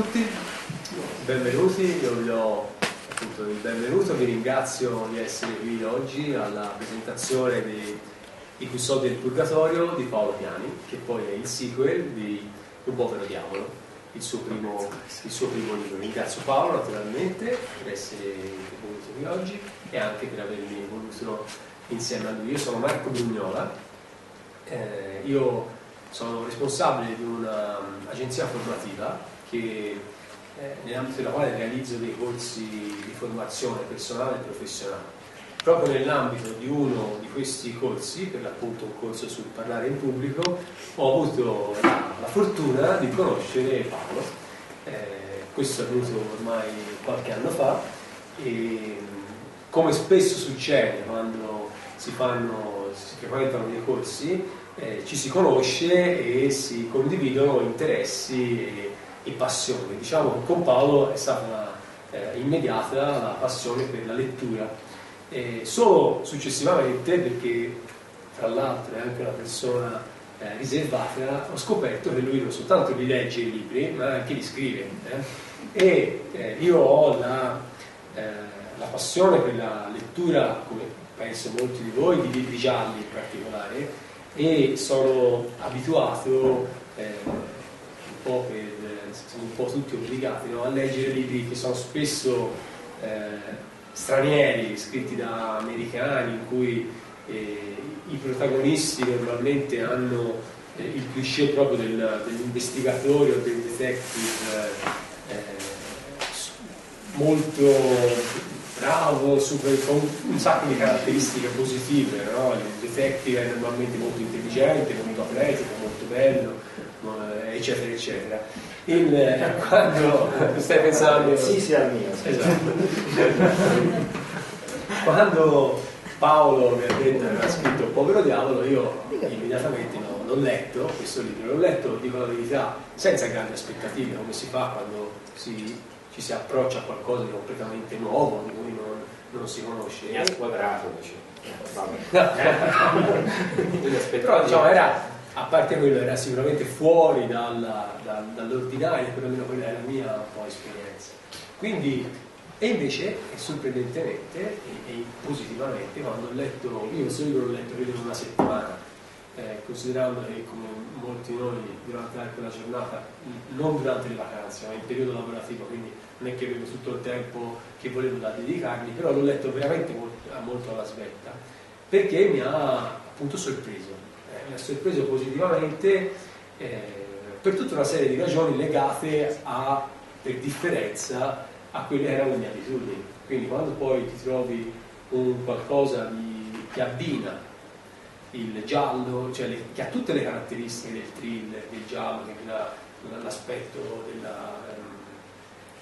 Tutti, benvenuti, io vi do appunto il benvenuto, vi ringrazio di essere qui oggi alla presentazione dei I custodi del Purgatorio di Paolo Piani, che poi è il sequel di Un povero diavolo, il suo primo, il suo primo libro. Ringrazio Paolo naturalmente per essere venuto qui oggi e anche per avermi voluto insieme a lui. Io sono Marco Brugnola, eh, io sono responsabile di un'agenzia formativa che, eh, nell'ambito della quale realizzo dei corsi di formazione personale e professionale. Proprio nell'ambito di uno di questi corsi, per l'appunto un corso sul parlare in pubblico, ho avuto la, la fortuna di conoscere Paolo. Eh, questo è avvenuto ormai qualche anno fa e come spesso succede quando si, fanno, si frequentano dei corsi, eh, ci si conosce e si condividono interessi e, e passioni. Diciamo che con Paolo è stata eh, immediata la passione per la lettura. E solo successivamente, perché tra l'altro è anche una persona eh, riservata, ho scoperto che lui non soltanto li legge i libri, ma anche li scrive. Eh. E eh, io ho la, eh, la passione per la lettura, come penso molti di voi, di libri gialli in particolare, e sono abituato eh, po' per, siamo un po' tutti obbligati no? a leggere libri che sono spesso eh, stranieri, scritti da americani, in cui eh, i protagonisti normalmente hanno eh, il cliché proprio del, dell'investigatore o del detective eh, molto bravo, super, con un sacco di caratteristiche positive, no? il detective è normalmente molto intelligente, molto atletico, molto bello, eh, eccetera, eccetera. Il, eh, quando stai pensando... Sì, sì, al mio. Esatto. quando Paolo mi ha detto che aveva scritto Povero Diavolo, io immediatamente no, l'ho letto, questo libro, l'ho letto, dico la verità, senza grandi aspettative, come si fa quando si ci si approccia a qualcosa di completamente nuovo, di cui non, non si conosce. Mi ha squadrato, dice. Però diciamo era, a parte quello, era sicuramente fuori dalla, da, dall'ordinario, perlomeno quella è la mia po' esperienza. Quindi, e invece, sorprendentemente e, e positivamente, quando ho letto, io questo libro l'ho letto credo in una settimana, eh, considerando che come molti di noi durante l'arco della giornata, non durante le vacanze, ma in periodo lavorativo, quindi non è che avevo tutto il tempo che volevo da dedicarmi, però l'ho letto veramente molto, molto alla svelta, perché mi ha appunto sorpreso, ha sorpreso positivamente eh, per tutta una serie di ragioni legate a, per differenza, a quelle che erano le mie abitudini. Quindi quando poi ti trovi un qualcosa di, che abbina il giallo, cioè le, che ha tutte le caratteristiche del thriller, del giallo, della,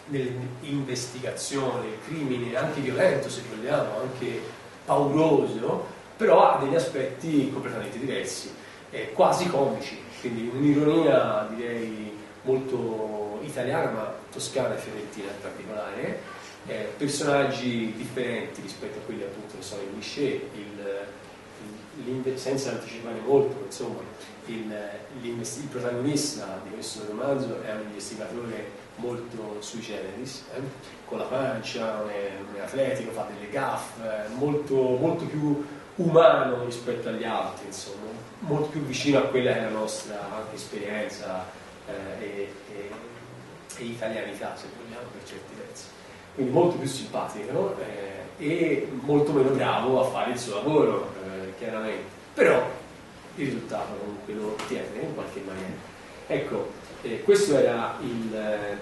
dell'investigazione, il crimine anche violento se vogliamo, anche pauroso, però ha degli aspetti completamente diversi, eh, quasi comici, quindi un'ironia direi molto italiana ma toscana e fiorentina in particolare, eh, personaggi differenti rispetto a quelli appunto che sono in cliché, senza anticipare molto, insomma, il, il, protagonista di questo romanzo è un investigatore molto sui generis, eh? con la pancia, è, atletico, fa delle gaffe, molto, molto, più umano rispetto agli altri, insomma, molto più vicino a quella che è la nostra anche esperienza eh, e, e, e, italianità, se vogliamo, per certi versi. Quindi molto più simpatico eh, e molto meno bravo a fare il suo lavoro, eh, chiaramente. Però il risultato comunque lo ottiene in qualche maniera. Ecco, eh, questo era il, eh,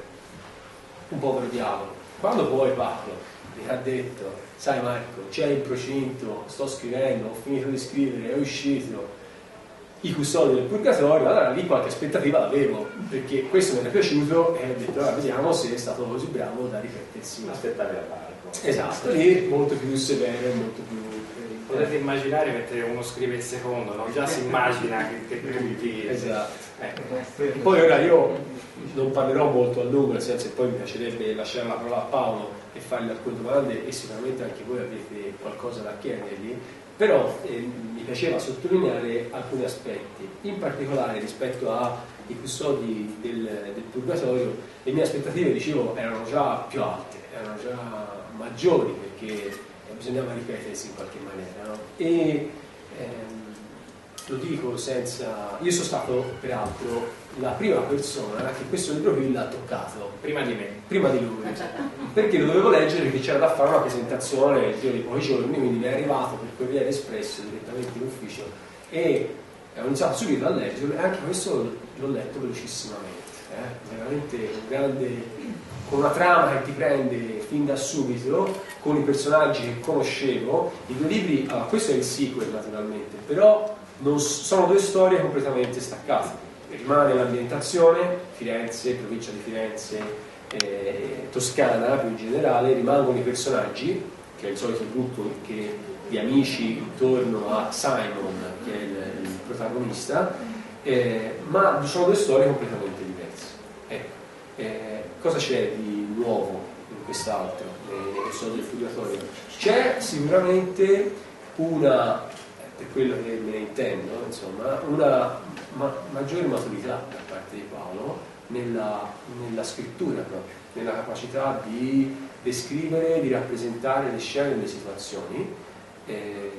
un povero diavolo. Quando poi Paolo mi ha detto, sai Marco, c'è in procinto, sto scrivendo, ho finito di scrivere, è uscito i custodi del purgatorio, allora lì qualche aspettativa l'avevo, perché questo mi era piaciuto e ho detto, allora vediamo se è stato così bravo da ripetersi. Aspettare la parte. Esatto, lì molto più severo, molto più potete immaginare mentre uno scrive il secondo, no? già si immagina che, che tutti... Esatto. Ecco. Poi ora io non parlerò molto a lungo, nel senso che poi mi piacerebbe lasciare la parola a Paolo e fargli alcune domande e sicuramente anche voi avete qualcosa da chiedergli, però eh, mi piaceva sottolineare alcuni aspetti, in particolare rispetto ai custodi del, del, purgatorio, le mie aspettative, dicevo, erano già più alte, erano già maggiori perché bisognava ripetersi in qualche maniera. No? E ehm, lo dico senza... Io sono stato peraltro la prima persona che questo libro qui l'ha toccato. Prima di me. Prima di lui. Perché lo dovevo leggere perché c'era da fare una presentazione il giorno di pochi giorni, quindi mi è arrivato per Corriere Espresso direttamente in ufficio e ho iniziato subito a leggerlo e anche questo l'ho letto velocissimamente. Eh? Veramente un grande con una trama che ti prende fin da subito, con i personaggi che conoscevo. I due libri, allora, questo è il sequel naturalmente, però non, sono due storie completamente staccate. Rimane l'ambientazione, Firenze, provincia di Firenze, eh, Toscana più in generale, rimangono i personaggi, che è il solito gruppo che, di amici intorno a Simon, che è il, il protagonista, eh, ma sono due storie completamente diverse. Ecco. Eh, cosa c'è di nuovo in quest'altro, nel Solo del Purgatorio? C'è sicuramente una, per quello che me ne intendo, insomma, una ma- maggiore maturità da parte di Paolo nella, nella scrittura proprio, nella capacità di descrivere, di rappresentare le scene e le situazioni. Eh,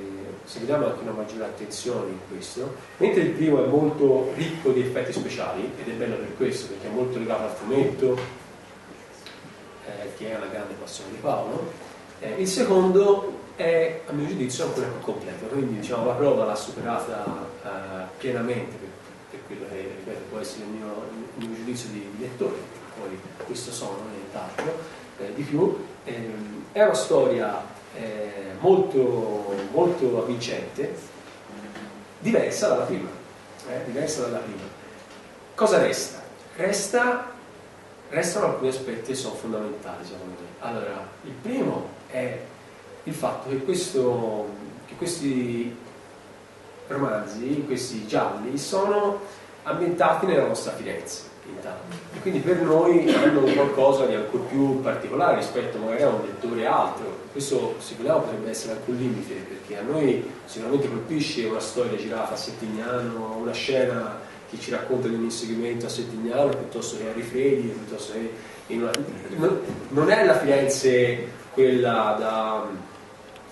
se vediamo anche una maggiore attenzione in questo, mentre il primo è molto ricco di effetti speciali, ed è bello per questo, perché è molto legato al fumetto, eh, che è una grande passione di Paolo, eh, il secondo è, a mio giudizio, ancora più completo, quindi diciamo, la prova l'ha superata eh, pienamente per, quello che ripeto, può essere il mio, il mio giudizio di, lettore, poi questo sono nient'altro, eh, di più. Ehm, è una storia eh, molto, molto avvincente, diversa dalla prima. Eh, diversa dalla prima. Cosa resta? resta? Restano alcuni aspetti che sono fondamentali secondo me. Allora, il primo è il fatto che, questo, che questi romanzi, questi gialli, sono ambientati nella nostra Firenze. E quindi per noi hanno qualcosa di ancora più particolare rispetto magari a un lettore altro. Questo sicuramente potrebbe essere anche un limite, perché a noi sicuramente colpisce una storia girata a Settignano, una scena che ci racconta di un inseguimento a Settignano piuttosto che a Rifredi, piuttosto che una... non è la Firenze quella da,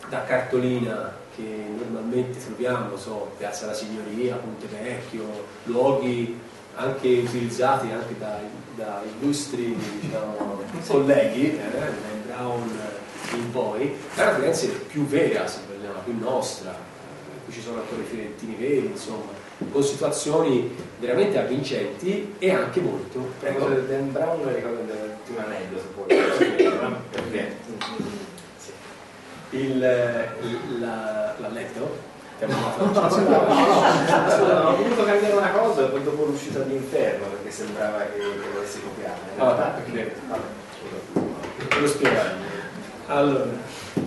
da cartolina che normalmente troviamo, so, Piazza della Signoria, Ponte Vecchio, luoghi anche utilizzati anche da, da illustri diciamo, colleghi, eh, Brown in poi, è una Firenze più vera, se vogliamo, più nostra, cui ci sono attori fiorentini veri, insomma, con situazioni veramente avvincenti e anche molto. Prego, Dan Brown ricordo un aneddoto, perché il, la, l'ha letto? no, no, no, ho voluto cambiare una cosa e poi dopo l'uscita all'inferno perché sembrava che, che volessi copiare. Ah, ok. Lo spiegare. Allora,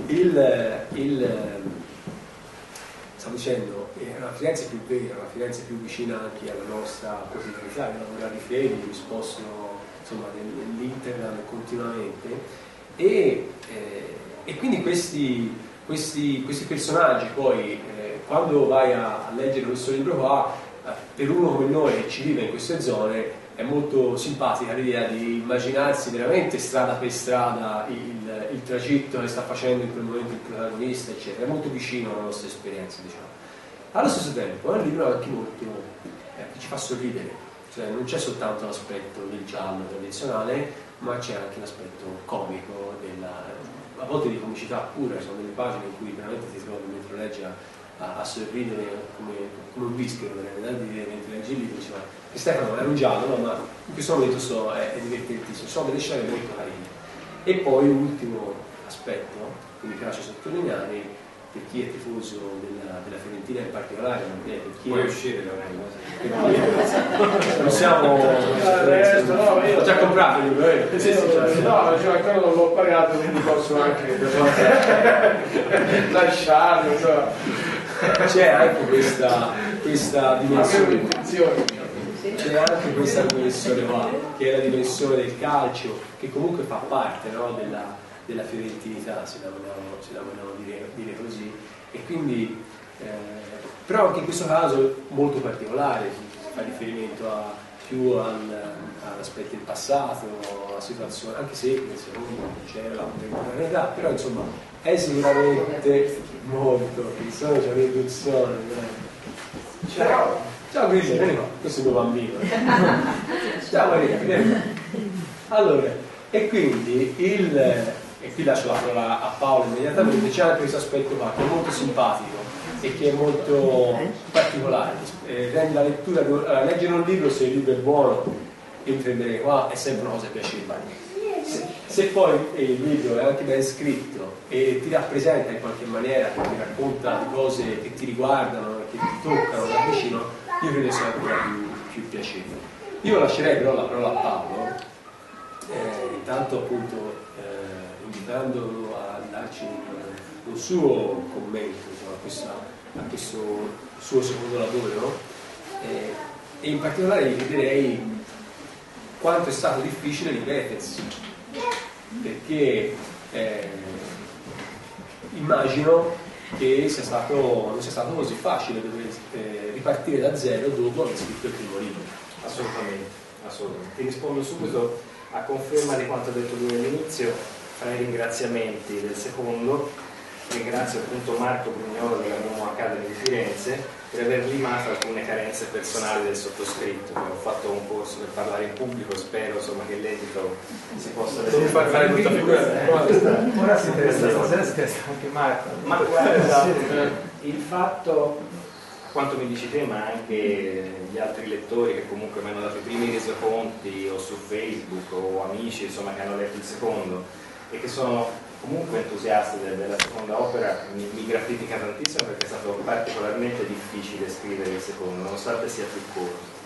il, il, stavo dicendo, è una Firenze più vera, una Firenze più vicina anche alla nostra quotidianità, io lavoro a Rifredi, mi sposto insomma, nell'internet continuamente e, eh, e quindi questi, questi, questi personaggi poi eh, quando vai a, a leggere questo libro qua, eh, per uno come noi che ci vive in queste zone, è molto simpatica l'idea di immaginarsi veramente strada per strada il, il, tragitto che sta facendo in quel momento il protagonista, eccetera. È molto vicino alla nostra esperienza, diciamo. Allo stesso tempo è un libro anche molto eh, che ci fa sorridere, cioè non c'è soltanto l'aspetto del giallo tradizionale, ma c'è anche l'aspetto comico, della, a volte di comicità pura, sono delle pagine in cui veramente ti trovi mentre leggi a, a sorridere come, come un dire mentre leggi il libro, diceva che Stefano era un giallo, ma in questo momento sto, è, è divertentissimo, sono delle scene molto carine. E poi l'ultimo aspetto che mi piace sottolineare per chi è tifoso della, della Fiorentina in particolare, ma per chi Puoi è... uscire Lorenzo? Non siamo... Ho già comprato il libro, eh? Sì, sì, no, cioè, ancora non l'ho pagato, quindi posso anche lasciarlo. Insomma c'è anche questa, questa dimensione c'è anche questa dimensione qua che è la dimensione del calcio che comunque fa parte no, della, della, fiorentinità se la vogliamo, se la vogliamo dire, dire, così e quindi eh, però anche in questo caso molto particolare si fa riferimento a più al, all'aspetto del passato, alla situazione, anche se nel secondo c'era la contemporaneità, però insomma è sicuramente molto, il sole c'è un'induzione. Ciao, ciao Grisi, vieni qua, questo è il tuo bambino. ciao Maria, vieni qua. Allora, e quindi il, e qui lascio la parola a Paolo immediatamente, c'è anche questo aspetto qua che è molto simpatico e che è molto particolare. Eh, rende la lettura, allora, leggere un libro se il libro è buono, in bene qua, è sempre una cosa piacevole. Se, se poi il libro è anche ben scritto e ti rappresenta in qualche maniera, ti racconta cose che ti riguardano, che ti toccano da vicino, io credo sia ancora più, più piacevole. Io lascerei però la parola a Paolo, eh, intanto appunto eh, invitandolo a darci un, un suo commento insomma, a, questa, a, questo suo secondo lavoro eh, e in particolare gli chiederei quanto è stato difficile ripetersi perché eh, immagino che sia stato, non sia stato così facile dover eh, ripartire da zero dopo aver scritto il primo libro. Assolutamente, assolutamente. Ti rispondo subito a conferma di quanto detto lui all'inizio, fra i ringraziamenti del secondo, ringrazio appunto Marco Brugnolo della Momo Academy di Firenze per aver limato alcune carenze personali del sottoscritto. Ho fatto un corso per parlare in pubblico, spero insomma, che l'esito si possa vedere. Non fare fare tutta figura. Ora si interessa, stasera si interessa anche Marco. Ma guarda, il fatto, quanto mi dici te, ma anche gli altri lettori che comunque mi hanno dato i primi resoconti o su Facebook o amici insomma, che hanno letto il secondo e che sono comunque entusiasti della seconda opera mi, mi, gratifica tantissimo perché è stato particolarmente difficile scrivere il secondo, nonostante sia più corto.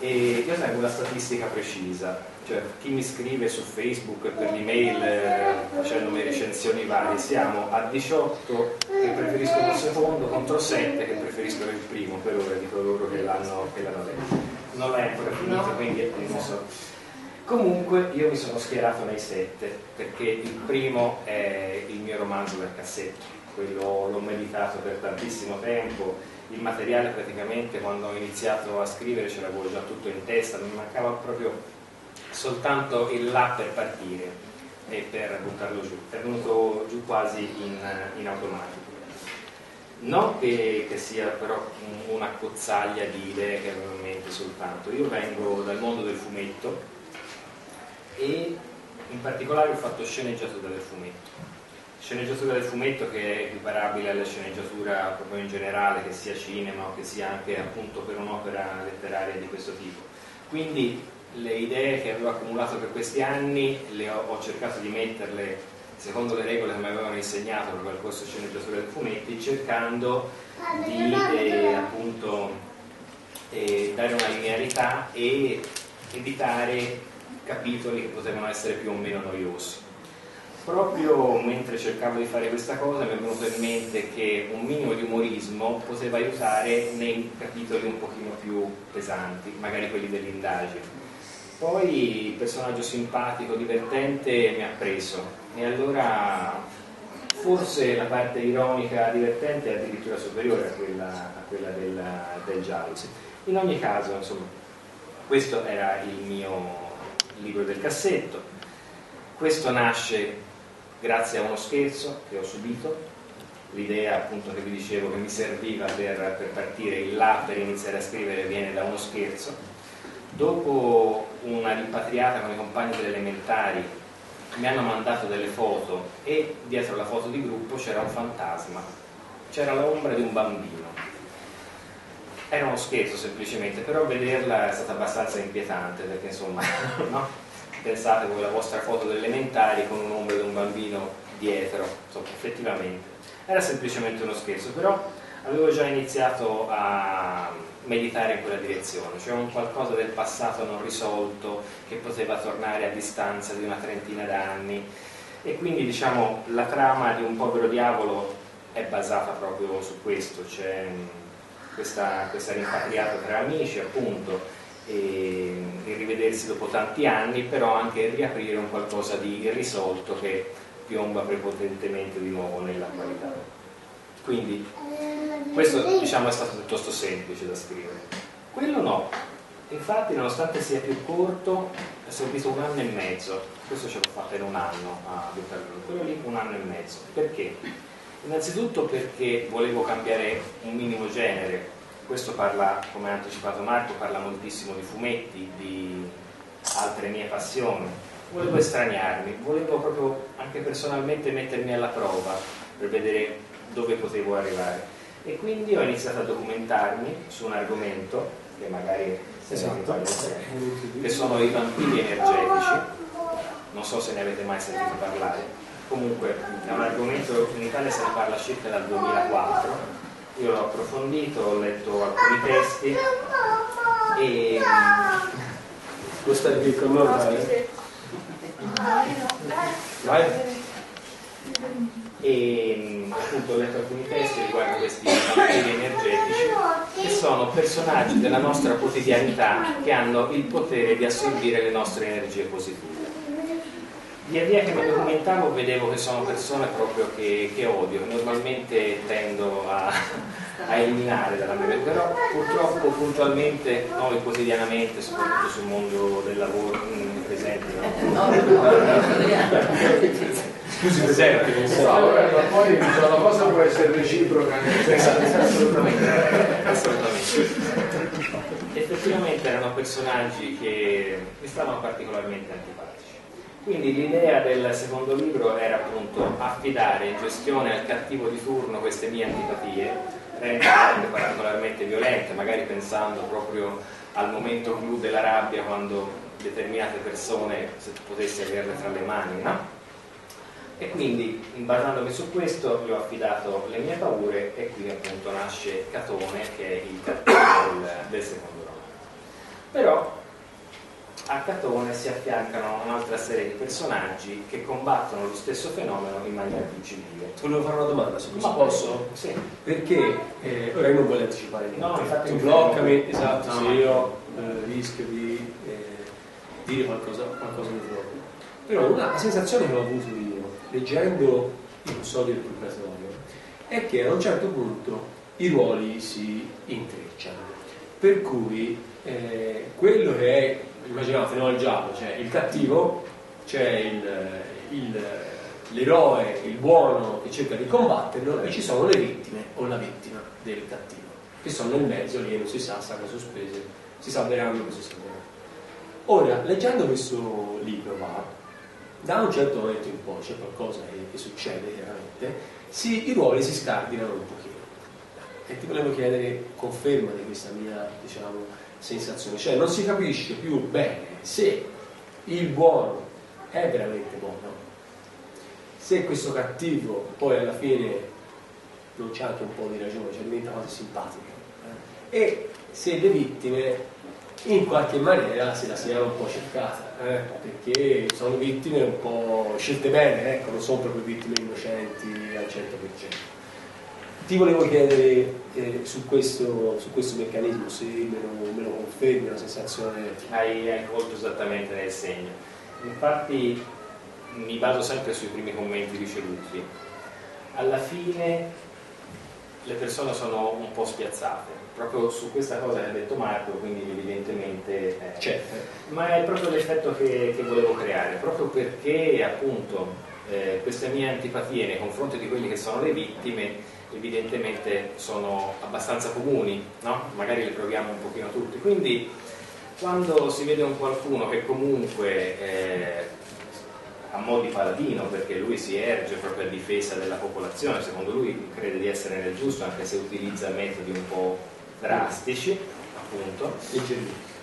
E io tengo una statistica precisa, cioè chi mi scrive su Facebook per l'email eh, facendomi recensioni varie, siamo a 18 che preferiscono il secondo contro 7 che preferiscono il primo per ora di coloro che l'hanno, letto. Non l'hai ancora finito, quindi non so. Comunque io mi sono schierato nei sette perché il primo è il mio romanzo del cassetto, quello l'ho meditato per tantissimo tempo, il materiale praticamente quando ho iniziato a scrivere ce l'avevo già tutto in testa, mi mancava proprio soltanto il là per partire e per buttarlo giù, è venuto giù quasi in, in automatico. Non che, che, sia però una cozzaglia di idee che avevo in mente soltanto, io vengo dal mondo del fumetto, e in particolare ho fatto sceneggiatura del fumetto. Sceneggiatura del fumetto che è equiparabile alla sceneggiatura proprio in generale, che sia cinema o che sia anche appunto per un'opera letteraria di questo tipo. Quindi le idee che avevo accumulato per questi anni le ho, ho cercato di metterle secondo le regole che mi avevano insegnato proprio al corso sceneggiatura del fumetti, cercando di eh, appunto eh, dare una linearità e evitare capitoli che potevano essere più o meno noiosi. Proprio mentre cercavo di fare questa cosa mi è venuto in mente che un minimo di umorismo poteva aiutare nei capitoli un pochino più pesanti, magari quelli dell'indagine. Poi il personaggio simpatico, divertente mi ha preso e allora forse la parte ironica divertente è addirittura superiore a quella, a quella del, del giallo. In ogni caso, insomma, questo era il mio il libro del cassetto. Questo nasce grazie a uno scherzo che ho subito, l'idea appunto che vi dicevo che mi serviva per, per partire il là per iniziare a scrivere viene da uno scherzo. Dopo una rimpatriata con i compagni delle elementari mi hanno mandato delle foto e dietro la foto di gruppo c'era un fantasma, c'era l'ombra di un bambino era uno scherzo semplicemente, però vederla è stata abbastanza inquietante perché insomma, no? pensate voi la vostra foto delle elementari con un ombra di un bambino dietro, insomma, effettivamente. Era semplicemente uno scherzo, però avevo già iniziato a meditare in quella direzione, cioè un qualcosa del passato non risolto che poteva tornare a distanza di una trentina d'anni e quindi diciamo la trama di un povero diavolo è basata proprio su questo, cioè questa, questa rimpatriata tra amici appunto e, e, rivedersi dopo tanti anni però anche riaprire un qualcosa di irrisolto che piomba prepotentemente di nuovo nell'attualità quindi questo diciamo è stato piuttosto semplice da scrivere. Quello no. Infatti nonostante sia più corto è servito un anno e mezzo. Questo ce l'ho fatto in un anno a Buccarello quello lì un anno e mezzo. Perché? Innanzitutto perché volevo cambiare un minimo genere. Questo parla, come ha anticipato Marco, parla moltissimo di fumetti, di altre mie passioni. Volevo estraniarmi, volevo proprio anche personalmente mettermi alla prova per vedere dove potevo arrivare. E quindi ho iniziato a documentarmi su un argomento che magari esatto. che sono i vampiri energetici. Non so se ne avete mai sentito parlare comunque è un argomento in Italia se ne parla circa dal 2004 io l'ho approfondito, ho letto alcuni testi e lo stai qui con noi? Vai. E appunto ho letto alcuni testi riguardo questi vampiri energetici che sono personaggi della nostra quotidianità che hanno il potere di assorbire le nostre energie positive. Via via che mi documentavo vedevo che sono persone proprio che, che odio, normalmente tendo a, a eliminare dalla mia vita, però purtroppo puntualmente noi quotidianamente, soprattutto sul mondo del lavoro mh, presenti, no? Scusi presenti, non so. Ora poi la cosa può essere reciproca. Assolutamente, assolutamente. Effettivamente erano personaggi che mi stavano particolarmente antipatici. Quindi l'idea del secondo libro era appunto affidare in gestione al cattivo di turno queste mie antipatie, renderle particolarmente violente, magari pensando proprio al momento clou della rabbia quando determinate persone se averle tra le mani, no? E quindi, basandomi su questo, gli ho affidato le mie paure e qui appunto nasce Catone, che è il cattivo del, del secondo romanzo. Però a Catone si affiancano un'altra serie di personaggi che combattono lo stesso fenomeno in maniera più civile. Volevo fare una domanda su questo. Ma posso? Sì. Perché, eh, ora io non voglio anticipare niente, No, infatti tu mi bloccami, esatto, No, se io eh, rischio di eh, dire qualcosa, qualcosa di troppo. Però una sensazione che ho avuto io, leggendo il custodio del purgatorio, è che a un certo punto i ruoli si intrecciano. Per cui eh, quello che è, immaginate, no, il giallo, cioè il cattivo, c'è il- il- l'eroe, il buono che cerca di combatterlo e ci sono le vittime o la vittima del cattivo, che sono nel mezzo lì e non si sa, stanno sospese, si salveranno cosa si salveranno. Ora, leggendo questo libro va, da un certo momento in poi c'è qualcosa che, che succede chiaramente, si- i ruoli si scardinano un pochino. E ti volevo chiedere conferma di questa mia, diciamo, sensazione, cioè non si capisce più bene se il buono è veramente buono, se questo cattivo poi alla fine non c'è anche un po' di ragione, cioè diventa quasi simpatico, eh, e se le vittime in qualche maniera se la siano un po' cercata, eh, perché sono vittime un po' scelte bene, ecco, non sono proprio vittime innocenti al 100%. Ti volevo chiedere eh, su, questo, su questo meccanismo, se me lo, me lo confermi, una sensazione... Hai, hai colto esattamente nel segno. Infatti mi baso sempre sui primi commenti ricevuti. Alla fine le persone sono un po' spiazzate, proprio su questa cosa che ha detto Marco, quindi evidentemente... eh, C'è, Ma è proprio l'effetto che, che volevo creare, proprio perché appunto eh, queste mie antipatie nei confronti di quelli che sono le vittime evidentemente sono abbastanza comuni, no? magari le proviamo un pochino tutti. Quindi quando si vede un qualcuno che comunque eh, a mo' di paladino, perché lui si erge proprio a difesa della popolazione, secondo lui crede di essere nel giusto, anche se utilizza metodi un po' drastici, appunto,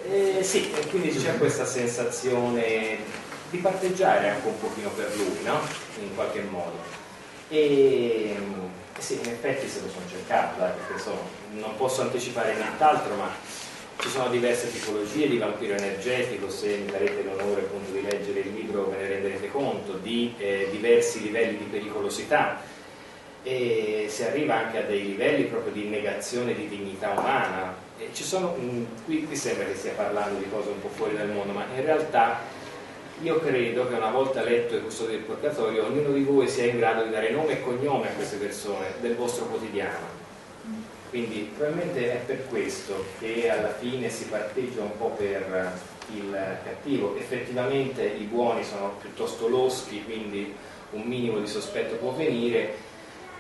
eh, sì, e quindi c'è questa sensazione di parteggiare anche un pochino per lui, no? In qualche modo. E sì, in effetti se lo sono cercato, dai, perché insomma, non posso anticipare nient'altro, ma ci sono diverse tipologie di vampiro energetico, se mi darete l'onore appunto di leggere il libro ve ne renderete conto, di eh, diversi livelli di pericolosità e si arriva anche a dei livelli proprio di negazione di dignità umana. Sono, mh, qui, qui sembra che stia parlando di cose un po' fuori dal mondo, ma in realtà io credo che una volta letto il custode del purgatorio, ognuno di voi sia in grado di dare nome e cognome a queste persone del vostro quotidiano. Quindi probabilmente è per questo che alla fine si parteggia un po' per il cattivo. Effettivamente i buoni sono piuttosto loschi, quindi un minimo di sospetto può venire,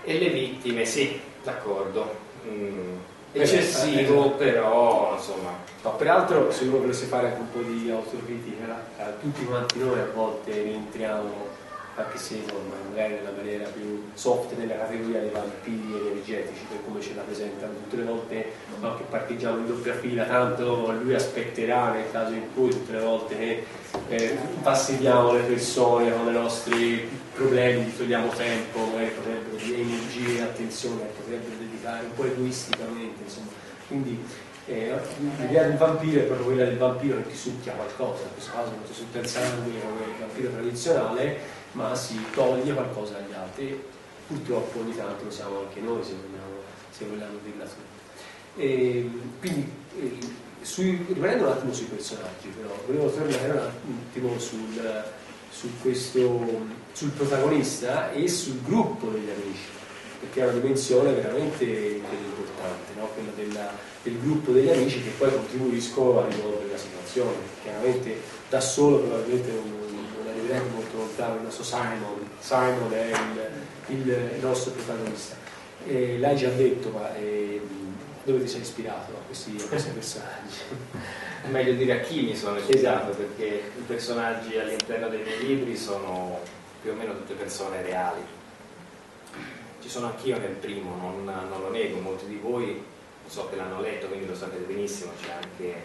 e le vittime sì, d'accordo. Mm, eccessivo, però insomma. No, peraltro, se uno volesse fare anche un po' di autocritica, eh, tutti quanti noi a volte rientriamo anche se magari nella maniera più soft nella categoria dei vampiri energetici per come ce la presentano tutte le volte no, che parcheggiamo in doppia fila tanto lui aspetterà nel caso in cui tutte le volte che eh, passiviamo le persone con i nostri problemi gli togliamo tempo magari potrebbero energie e attenzione potrebbero dedicare un po' egoisticamente insomma quindi eh, l'idea del vampiro è proprio quella del vampiro che ti succhia qualcosa in questo caso non ti succhia il sangue come il vampiro tradizionale ma si toglie qualcosa agli altri. Purtroppo ogni tanto lo siamo anche noi, se vogliamo, se vogliamo dirla su. E, quindi, eh, sui, rimanendo un attimo sui personaggi, però, volevo tornare un attimo sul, su questo, sul protagonista e sul gruppo degli amici, perché è una dimensione veramente importante, no? quella della, del gruppo degli amici che poi contribuiscono a risolvere la situazione. Chiaramente da solo probabilmente non, arriveremo molto lontano, il nostro Simon, Simon è il, il nostro protagonista. E l'hai già detto, ma eh, dove ti sei ispirato a questi, a questi personaggi? È meglio dire a chi mi sono ispirato, perché i personaggi all'interno dei miei libri sono più o meno tutte persone reali. Ci sono anch'io nel primo, non, non lo nego, molti di voi so che l'hanno letto, quindi lo sapete benissimo, c'è anche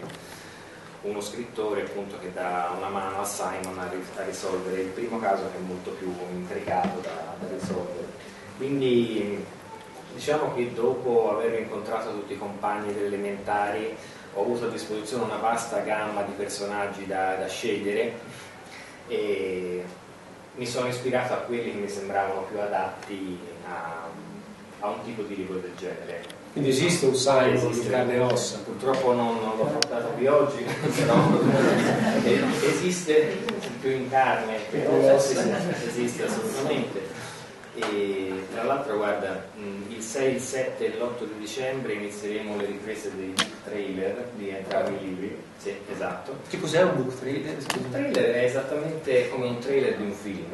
uno scrittore appunto che dà una mano a Simon a, risolvere il primo caso che è molto più intricato da, da risolvere. Quindi diciamo che dopo aver incontrato tutti i compagni delle elementari ho avuto a disposizione una vasta gamma di personaggi da, da scegliere e mi sono ispirato a quelli che mi sembravano più adatti a, a un tipo di libro del genere. Quindi esiste un Simon di carne e ossa. Purtroppo non, non l'ho portato qui oggi, però esiste più in carne esiste assolutamente. E tra l'altro guarda, il 6, il 7 e l'8 di dicembre inizieremo le riprese dei book trailer di entrambi i libri. Sì, esatto. Che cos'è un book trailer? Un trailer è esattamente come un trailer di un film.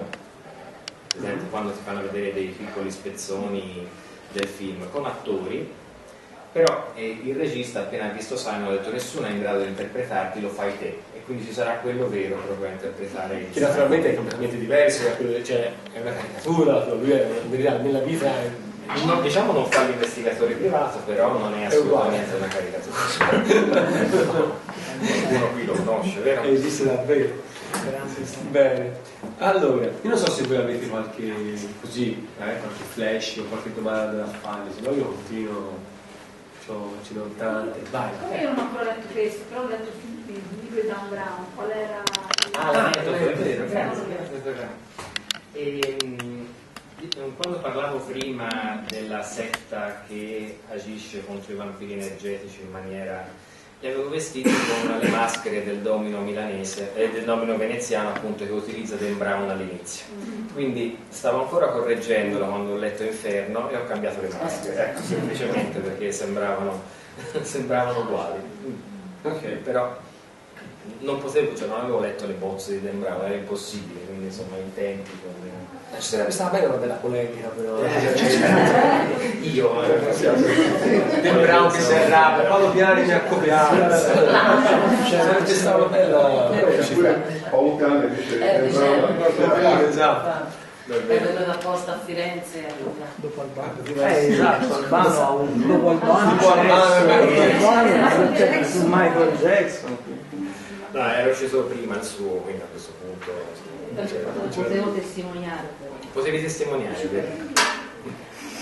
Per esempio quando ti fanno vedere dei piccoli spezzoni del film con attori però eh, il regista appena visto Simon ha detto nessuno è in grado di interpretarti, lo fai te quindi ci sarà quello vero proprio a interpretare il che naturalmente è completamente diverso da quello cioè è una caricatura lui è, nella vita è... no, diciamo non fa l'investigatore privato però non è assolutamente è una caricatura uno qui lo conosce vero? esiste davvero bene allora io non so se voi avete qualche così eh, qualche flash o qualche domanda da fare se no io continuo ce ne ho tante. Vai. Come io non ho ancora letto questo, però ho letto il libro di Dan Brown, qual era? Ah, l'aneddoto, è vero, e, quando parlavo prima della setta che agisce contro i vampiri energetici in maniera li avevo vestiti con le maschere del domino milanese e eh, del domino veneziano appunto che utilizza Dan Brown all'inizio quindi stavo ancora correggendolo quando ho letto Inferno e ho cambiato le maschere ecco, semplicemente perché sembravano, sembravano uguali okay. però non potevo, cioè non avevo letto le bozze di Dan Brown era impossibile quindi insomma i tempi come ci sarebbe stata bene una bella polemica però. Eh, cioè, io del Brown che si arrabbia Paolo Piani mi ha copiato. Cioè, sarebbe stata bella Paolo Piani dice esatto. È venuto apposta a Firenze dopo Albano. Eh esatto Albano ha un dopo Albano dopo Albano su Michael Jackson no ero sceso prima il suo quindi a questo punto potevo testimoniare Potevi testimoniare, vero?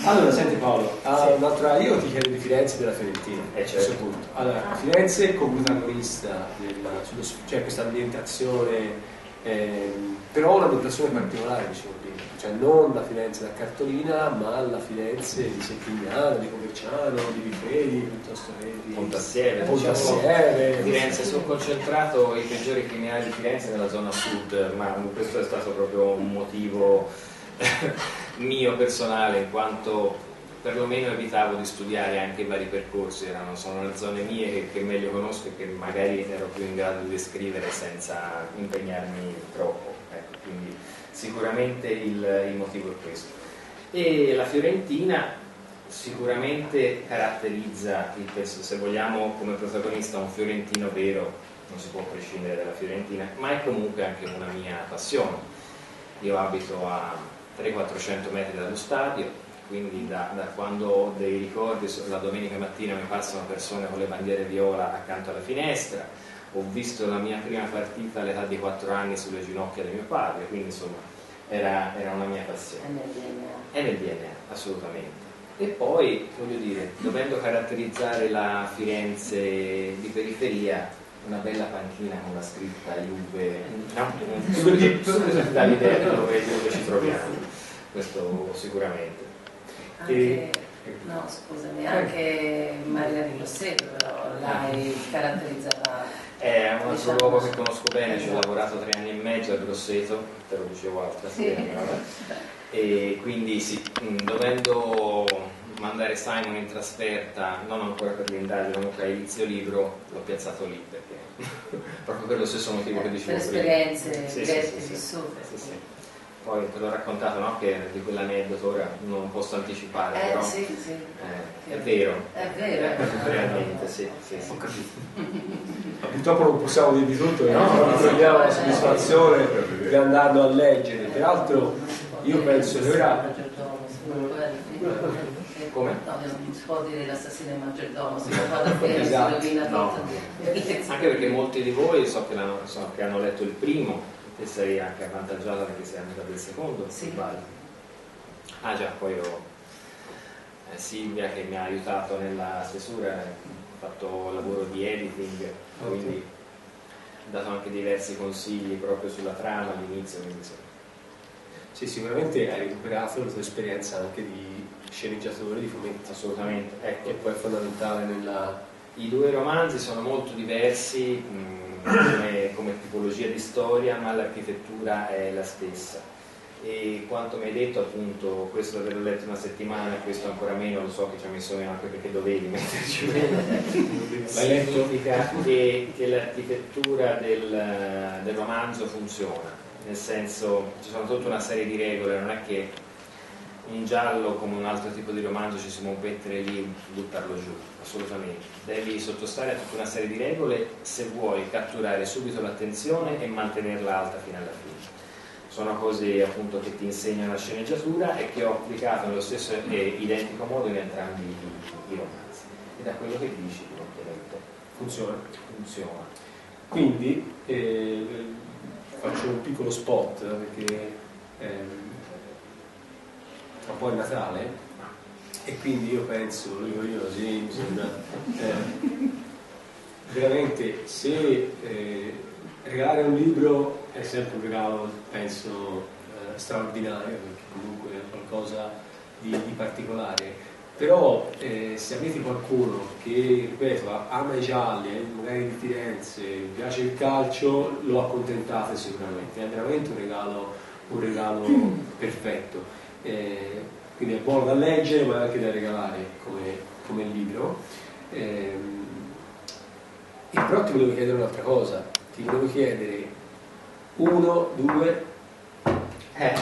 Allora, senti Paolo, uh, un'altra, io ti chiedo di Firenze e della Fiorentina, eh, certo. punto. Allora, Firenze come protagonista, della, sullo, cioè questa ambientazione, eh, però un'ambientazione particolare, dicevo prima, cioè non la Firenze da cartolina, ma la Firenze di Settignano, di Coverciano, di Rifredi, piuttosto che di Pontassieve. Pontassieve. Diciamo, Firenze, sono concentrato i peggiori criminali di Firenze nella zona sud, ma questo è stato proprio un motivo mio personale in quanto perlomeno evitavo di studiare anche i vari percorsi, erano, sono le zone mie che, che, meglio conosco e che magari ero più in grado di descrivere senza impegnarmi troppo. Ecco, quindi sicuramente il, il motivo è questo. E la Fiorentina sicuramente caratterizza, il, se vogliamo come protagonista un fiorentino vero, non si può prescindere dalla Fiorentina, ma è comunque anche una mia passione. Io abito a 300-400 metri dallo stadio, quindi da, da, quando ho dei ricordi, la domenica mattina mi passano persone con le bandiere viola accanto alla finestra, ho visto la mia prima partita all'età di 4 anni sulle ginocchia di mio padre, quindi insomma era, era una mia passione. È nel DNA. È nel DNA, assolutamente. E poi, voglio dire, dovendo caratterizzare la Firenze di periferia, una bella panchina con la scritta Juve, no, l'idea di dove, dove ci troviamo, questo sicuramente. Anche, e, no, scusami, anche Maria di Rosseto però l'hai caratterizzata. È un altro diciamo, luogo che conosco bene, ci ho lavorato tre anni e mezzo a Grosseto, te lo dicevo altra sera, sì. e quindi sì, dovendo mandare Simon in trasferta, non ancora per l'indagine, comunque a inizio libro, l'ho piazzato lì perché proprio per lo stesso motivo che dicevo prima. Per esperienze sì, sì, sì, vissute. Sì, sì. Poi te l'ho raccontato no? che di quell'aneddoto ora non posso anticipare, eh, però sì, sì. Eh, è vero. È vero. Veramente, sì, sì, sì. Ho capito. Ma purtroppo non possiamo dirvi tutto, no? non troviamo la soddisfazione di andando a leggere. Peraltro io penso che ora come? No, non si può dire l'assassino è maggiordomo, si può fare la esatto. si rovina no. Anche perché molti di voi so che, so che, hanno letto il primo, e sei anche avvantaggiata perché sei amica del secondo, sì. Ah già, poi ho eh, Silvia che mi ha aiutato nella stesura, ha fatto lavoro di editing, quindi ha dato anche diversi consigli proprio sulla trama all'inizio. Quindi, sì, sicuramente hai recuperato la tua esperienza anche di sceneggiatore di fumetti. Assolutamente, ecco. Che poi è fondamentale nella... I due romanzi sono molto diversi mh, come, come, tipologia di storia, ma l'architettura è la stessa. E quanto mi hai detto, appunto, questo l'avevo letto una settimana, questo ancora meno, lo so che ci ha messo meno anche perché dovevi metterci meno. Significa che, che l'architettura del, del romanzo funziona, nel senso ci sono tutta una serie di regole, non è che in giallo come un altro tipo di romanzo ci si può mettere lì e buttarlo giù, assolutamente. Devi sottostare a tutta una serie di regole se vuoi catturare subito l'attenzione e mantenerla alta fino alla fine. Sono cose appunto che ti insegnano la sceneggiatura e che ho applicato nello stesso e identico modo in entrambi i, i romanzi. E da quello che dici, ovviamente, funziona. funziona. Quindi eh, faccio un piccolo spot perché eh, tra un po' è Natale e quindi io penso, lo dico io sembra eh, veramente se eh, regalare un libro è sempre un regalo, penso, eh, straordinario perché comunque è qualcosa di, di particolare. Però eh, se avete qualcuno che ripeto ama i gialli eh, magari di Firenze piace il calcio lo accontentate sicuramente. È veramente un regalo, un regalo perfetto eh, quindi è buono da leggere ma anche da regalare come, come libro. Eh, e però ti volevo chiedere un'altra cosa, ti volevo chiedere uno, due, eh,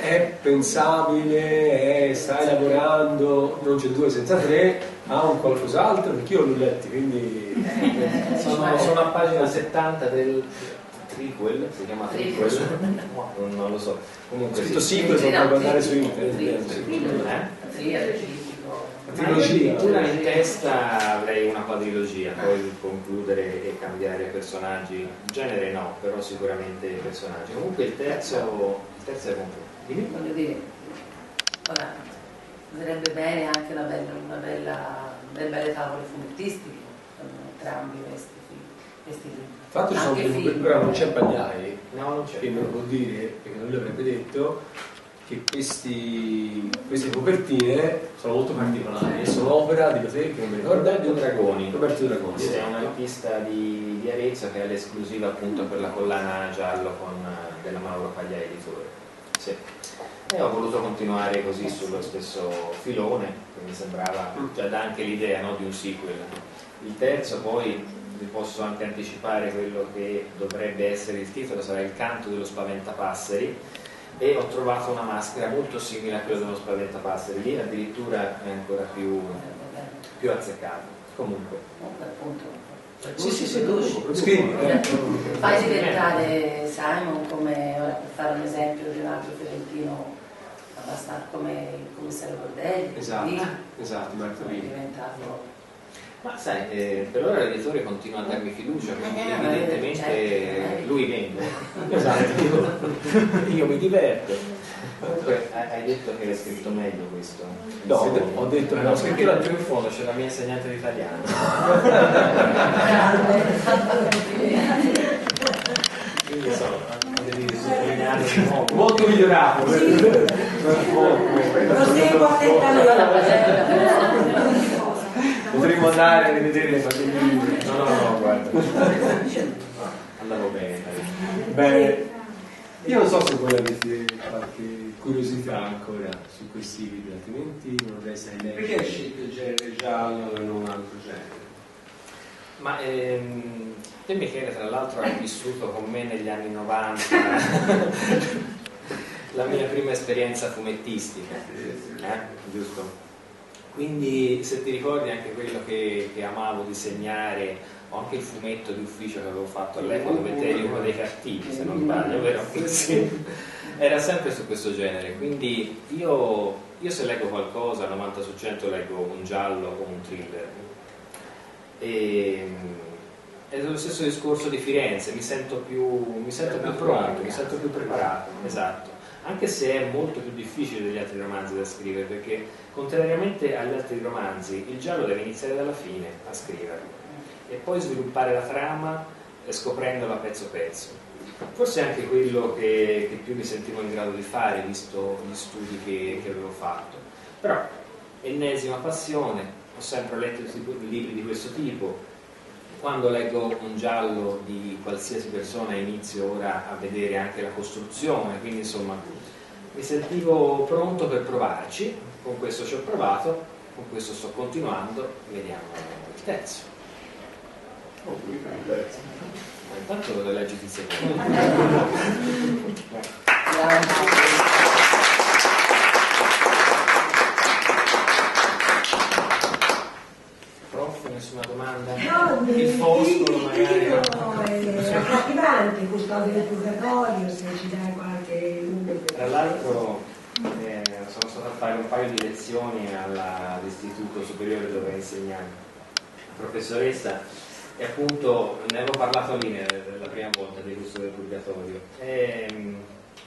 è pensabile, è, stai lavorando, non c'è due senza tre, ha un qualcos'altro, perché io l'ho letto, quindi... Eh, sono, sono a pagina 70 del prequel, si chiama prequel, non, non lo so. Comunque, scritto sì, sequel, lo puoi guardare su internet. Eh? Trilogia. Una in testa avrei una quadrilogia, poi concludere e cambiare personaggi. In genere no, però sicuramente personaggi. Comunque il terzo, il terzo è completo. Voglio dire, ora, andrebbe bene anche una bella, una bella, delle belle tavole fumettistiche, entrambi questi. Tra l'altro sono venuti, però non c'è Bagliai, no, non c'è. che non lo può dire, perché non l'avrebbe detto, che questi, queste copertine sono molto particolari e sono opera di te che non mi ricordo. Roberto Dragoni. Roberto Dragoni. Sì, è un artista di, di, Arezzo che è l'esclusiva appunto per la collana giallo con, della Mauro Paglia Editore. Sì. E ho voluto continuare così sullo stesso filone, che mi sembrava già dà anche l'idea no, di un sequel. Il terzo poi vi posso anche anticipare quello che dovrebbe essere il titolo, sarà il canto dello spaventapasseri e ho trovato una maschera molto simile a quella dello spaventapasseri, lì addirittura è ancora più, più azzeccato. Comunque. Sì, sì, sì, Scrivi. eh. Fai diventare Simon come, ora per fare un esempio di un altro fiorentino abbastanza come il commissario Cordelli. Esatto, lì, esatto, Marco è diventato. Ma sai, eh, per ora l'editore continua a darmi fiducia, quindi Eh, evidentemente certo. lui vende. Esatto, io, io mi diverto. Comunque hai detto che hai scritto meglio questo. No, ho detto che no, l'ho perché scritto là più in fondo c'è la mia insegnante di italiano. Quindi insomma, devi sottolineare di nuovo. molto migliorato. Lo seguo attentamente. Potremmo andare a rivedere le pagine. No, no, no, guarda. Andavo bene. dai. Bene, io non so se voi avete qualche curiosità ancora su questi libri, altrimenti non resta in Perché hai scelto il genere giallo e non un altro genere? Ma ehm, te Michele tra l'altro hai vissuto con me negli anni 90 la mia prima esperienza fumettistica, eh? giusto? Quindi se ti ricordi anche quello che, che amavo disegnare o anche il fumetto di ufficio che avevo fatto all'epoca dove te eri uno dei cattivi se non sbaglio, vero? Era sempre su questo genere, quindi io, io se leggo qualcosa, 90 su 100 leggo un giallo o un thriller. E, è lo stesso discorso di Firenze, mi sento più, mi sento più pronto, mi sento più preparato, esatto. Anche se è molto più difficile degli altri romanzi da scrivere, perché contrariamente agli altri romanzi, il giallo deve iniziare dalla fine a scriverlo e poi sviluppare la trama eh, scoprendola pezzo pezzo. Forse è anche quello che, che più mi sentivo in grado di fare, visto gli studi che, che avevo fatto. Però, ennesima passione, ho sempre letto libri di questo tipo, quando leggo un giallo di qualsiasi persona inizio ora a vedere anche la costruzione, quindi insomma mi sentivo pronto per provarci, con questo ci ho provato, con questo sto continuando, vediamo il terzo. Oh, un terzo. Ma intanto lo leggi il secondo. Nessuna domanda? No, il foscolo magari. no? è accattivante, custode del purgatorio, se ci dai qualche numero. Tra l'altro eh, sono stato a fare un paio di lezioni all'Istituto Superiore dove insegnavo professoressa e appunto ne avevo parlato lì nel- la prima volta di gusto del purgatorio. E,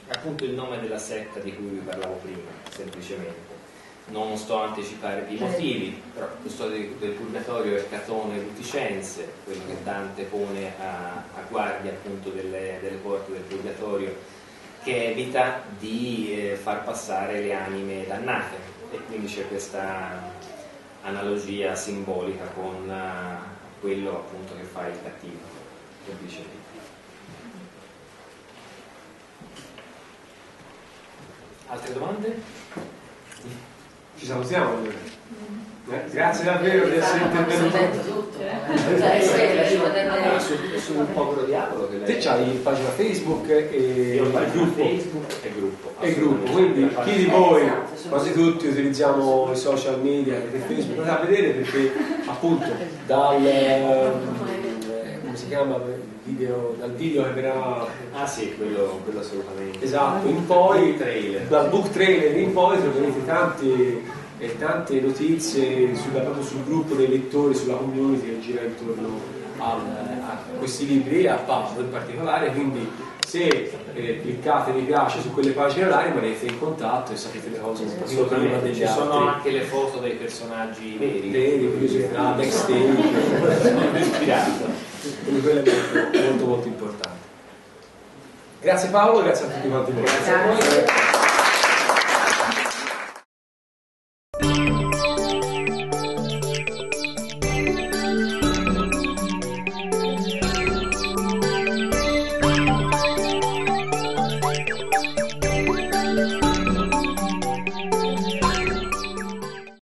è appunto il nome della setta di cui vi parlavo prima, semplicemente. Non sto a anticipare i motivi, però il custode del purgatorio è Catone Ruticense, quello che Dante pone a, a guardia appunto delle, delle porte del purgatorio che evita di eh, far passare le anime dannate e quindi c'è questa analogia simbolica con eh, quello appunto che fa il cattivo, semplicemente. Altre domande? Ci salutiamo allora. Eh, Grazie davvero di essere intervenuto. eh. Ah, sul, sul povero diavolo che lei Te c'hai pagina Facebook e Io pagina gruppo. Facebook e gruppo. E gruppo, quindi La chi di pagina- voi, Esatto, quasi tutti, utilizziamo i social media e Facebook, andate a vedere perché appunto dal, ehm, come si chiama, video, dal video che verrà Ah sì, quello, quello assolutamente. esatto in poi, Il trailer. dal book trailer in poi troverete tanti e tante notizie sulla- proprio sul gruppo dei lettori, sulla community che gira intorno al- a questi libri a Paolo in particolare, quindi se eh, cliccate mi piace su quelle pagine là rimanete in contatto e sapete le cose un pochino prima degli ci sono altri. anche le foto dei personaggi veri. Veri, curiosità, backstage, Sono ispirato. Quindi quello è molto, molto molto importante. Grazie Paolo, grazie a tutti quanti voi.